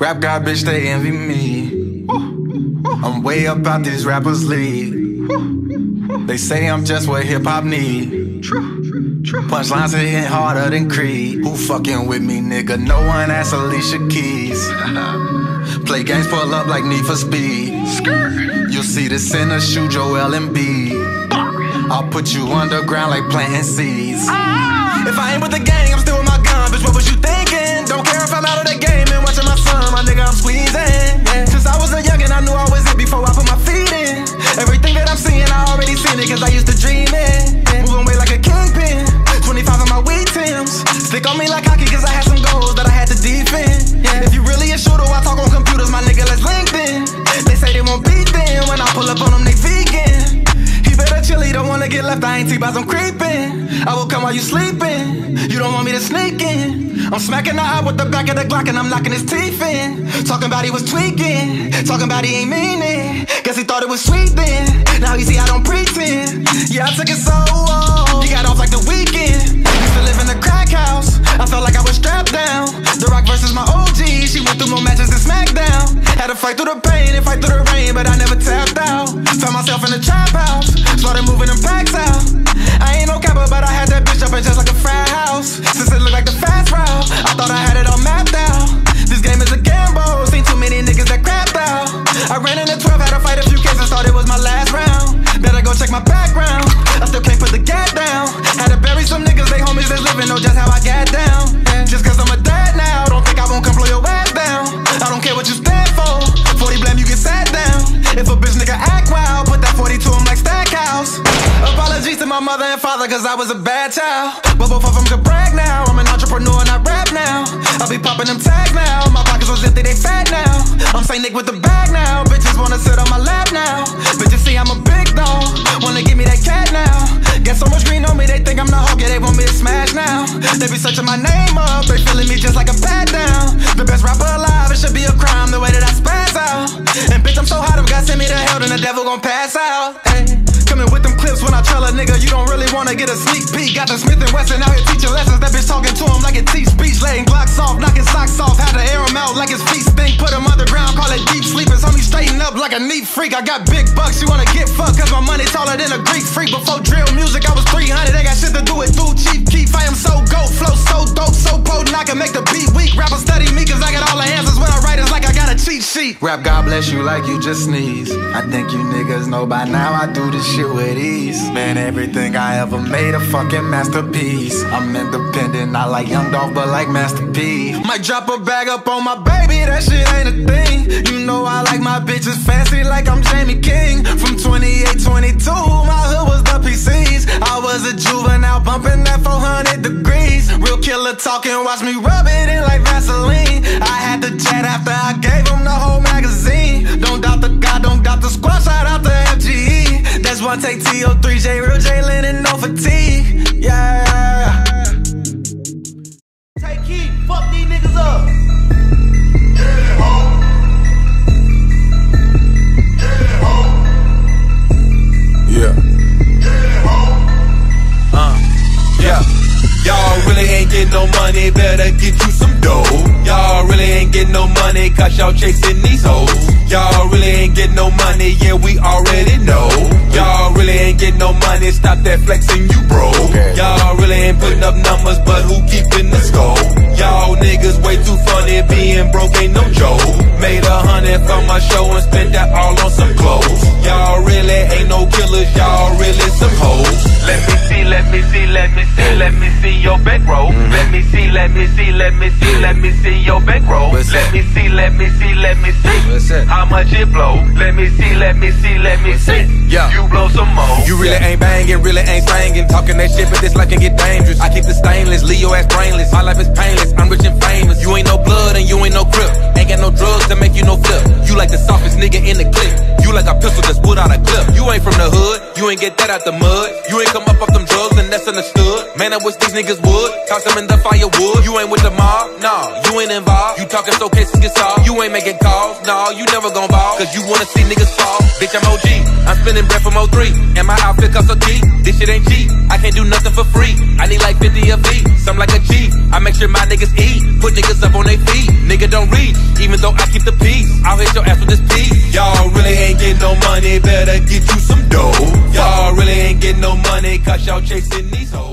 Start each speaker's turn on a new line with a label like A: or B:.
A: Rap God, bitch, they envy me. I'm way up out these rappers' league. They say I'm just what hip hop need. Punchlines hitting harder than Creed. Who fucking with me, nigga? No one asked Alicia Keys. Play games, pull up like Need for Speed. You'll see the in shoot Joel Embiid. I'll put you underground like planting seeds. If I ain't with the gang, I'm still with my gun. Bitch, what was you thinking? Don't care if I'm out of when I pull up on them, they vegan. He better chill, he don't wanna get left, I ain't T-Boz, I'm creeping. I will come while you sleeping. You don't want me to sneak in. I'm smacking the eye with the back of the Glock and I'm knocking his teeth in. Talking about he was tweaking. Talking about he ain't mean it. Guess he thought it was sweet then. Now you see I don't pretend. Yeah, I took it so Had to fight through the pain and fight through the rain, but I never tapped out. Found myself in the trap house. Started moving them packs out. I ain't no capper, but I had that bitch up in just like a frat house. Since it looked like the fast route, I thought I had it all mapped out. This game is a gamble. Seen too many niggas that crapped out. I ran in the 12, had to fight a few cases, thought it was my last round. Better go check my background. I still can't put the gap down. Had to bury some niggas, they homies that's living, know just how I got down. Just cause I'm a cause I was a bad child. But both of them could brag now. I'm an entrepreneur, not rap now. I be popping them tags now. My pockets was empty, they fat now. I'm Saint Nick with the bag now. Bitches wanna sit on my lap now. Bitches see I'm a big dog. Wanna give me that cat now. Get so much green on me, they think I'm the hawk, yeah, they want me to smash now. They be searching my name up, they feeling me just like a pat down. The best rapper alive, it should be a crime the way that I spaz out. And bitch, I'm so hot, if God send me to hell, then the devil gon' pass out. Ay. Coming with them clips when I tell a nigga you don't really wanna get a sneak peek. Got the Smith and Wesson out here teaching lessons. That bitch talking to him like it teach speech. Laying Glocks off, knocking socks off. Had to air him out like his feet stink. Put him underground, call it deep sleep. His homie straighten up like a neat freak. I got big bucks, you wanna get fucked cause my money taller than a Greek freak. Before drill music, I was 300. They got shit to do with dude cheap keep. I am so goat, flow so dope, so potent. I can make the beat weak. Rappers study me cause I got Rap God bless you like you just sneeze. I think you niggas know by now I do this shit with ease. Man, everything I ever made a fucking masterpiece. I'm independent, not like Young Dolph, but like Master P. Might drop a bag up on my baby, that shit ain't a thing. You know I like my bitches fancy like I'm Jamie King. From 28, 22, my hood was the PCs. I was a juvenile bumping that 400 Degreez. Real killer talking, watch me rub it in like Vaseline. Fatigue. Yeah.
B: Take heat, fuck these niggas up.
C: Yeah. Uh, yeah. Y'all really ain't getting no money, better get you some money, cause y'all chasing these hoes. Y'all really ain't getting no money, yeah, we already know. Y'all really ain't getting no money, stop that flexing, you bro. Y'all really ain't putting up numbers, but who keeping the score? Y'all niggas way too funny, being broke ain't no joke. Made a hundred from my show and spent that all on some clothes. Y'all really ain't no killers, y'all really some hoes.
D: Let me see, let me see, let me see, let me see your bankroll. Let me see, let me see, let me see, let me see your bankroll. Let me see, let me see, let me see how much it blow. Let me see, let me see, let me see.
C: Yeah.
D: You blow some more.
C: You really ain't banging, really ain't singing. Talking that shit, but this life can get dangerous. I keep the stainless, Leo ass brainless. My life is painless, I'm rich and famous. You ain't no blood and you ain't no crip. Ain't got no drugs to make you no flip. You like the softest nigga in the clip. You like a pistol that's put out a clip. You ain't from the hood, you ain't get that out the mud. You ain't come up off them drugs, and that's understood. Man, I wish these niggas would. Toss them in the firewood. You ain't with the mob, nah, you ain't involved. You talking so cases get solved. You ain't making calls, nah, you never gon' ball. Cause you wanna see niggas fall. Bitch, I'm OG. I'm spending bread from 03. And my outfit costs a key. This shit ain't cheap. I can't do nothing for free. I need like 50 of each. Some like a G. I make sure my niggas eat. Put niggas up on their feet. Nigga don't reach. Even though I keep the peace. I'll hit your ass with this piece.
E: Y'all really ain't getting no money. Better get you some dough. Y'all really ain't getting no money. Cause y'all chasing these hoes.